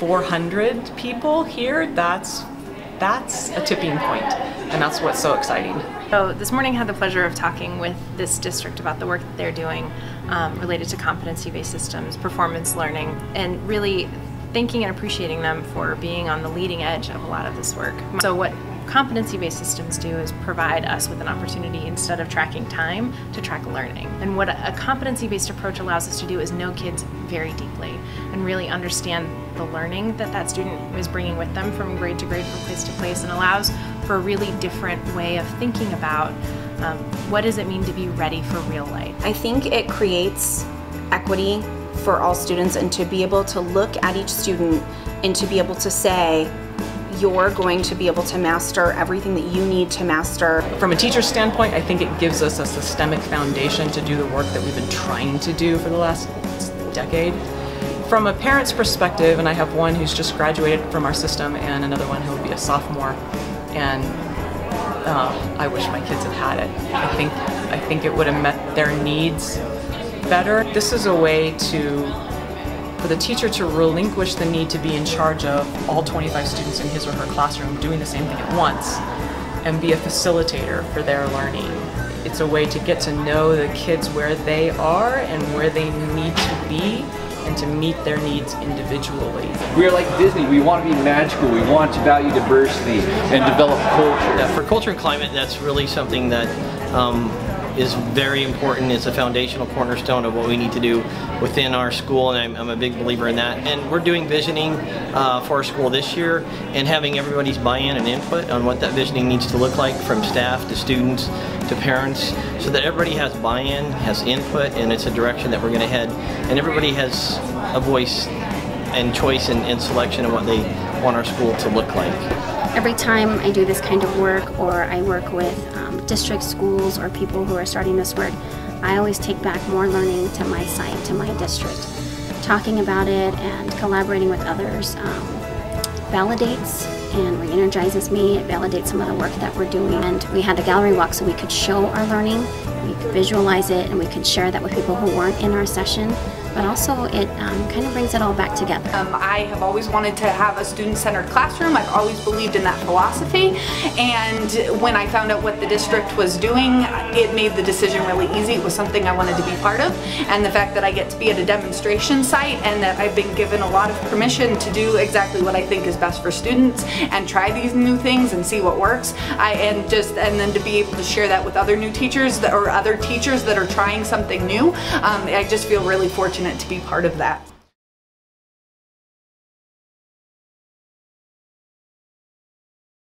400 people here, that's that's a tipping point, and that's what's so exciting. So this morning I had the pleasure of talking with this district about the work that they're doing um, related to competency-based systems, performance learning, and really thanking and appreciating them for being on the leading edge of a lot of this work. So what competency-based systems do is provide us with an opportunity instead of tracking time to track learning. And what a competency-based approach allows us to do is know kids very deeply and really understand the learning that that student is bringing with them from grade to grade, from place to place, and allows for a really different way of thinking about um, what does it mean to be ready for real life. I think it creates equity for all students and to be able to look at each student and to be able to say, you're going to be able to master everything that you need to master. From a teacher standpoint, I think it gives us a systemic foundation to do the work that we've been trying to do for the last decade. From a parent's perspective, and I have one who's just graduated from our system and another one who will be a sophomore, and uh, I wish my kids had had it. I think I think it would have met their needs better. This is a way to for the teacher to relinquish the need to be in charge of all 25 students in his or her classroom doing the same thing at once and be a facilitator for their learning. It's a way to get to know the kids where they are and where they need to be and to meet their needs individually. We're like Disney, we want to be magical, we want to value diversity and develop culture. Yeah, for culture and climate, that's really something that um, is very important. It's a foundational cornerstone of what we need to do within our school, and I'm, I'm a big believer in that. And we're doing visioning uh, for our school this year and having everybody's buy-in and input on what that visioning needs to look like from staff to students to parents so that everybody has buy-in, has input, and it's a direction that we're going to head. And everybody has a voice and choice and, and selection of what they want our school to look like. Every time I do this kind of work or I work with um, district schools or people who are starting this work, I always take back more learning to my site, to my district. Talking about it and collaborating with others um, validates and re-energizes me. It validates some of the work that we're doing. And we had a gallery walk so we could show our learning, we could visualize it, and we could share that with people who weren't in our session but also it um, kind of brings it all back together. Um, I have always wanted to have a student-centered classroom. I've always believed in that philosophy and when I found out what the district was doing, it made the decision really easy. It was something I wanted to be part of and the fact that I get to be at a demonstration site and that I've been given a lot of permission to do exactly what I think is best for students and try these new things and see what works. I and just and then to be able to share that with other new teachers that, or other teachers that are trying something new. Um, I just feel really fortunate fortunate to be part of that.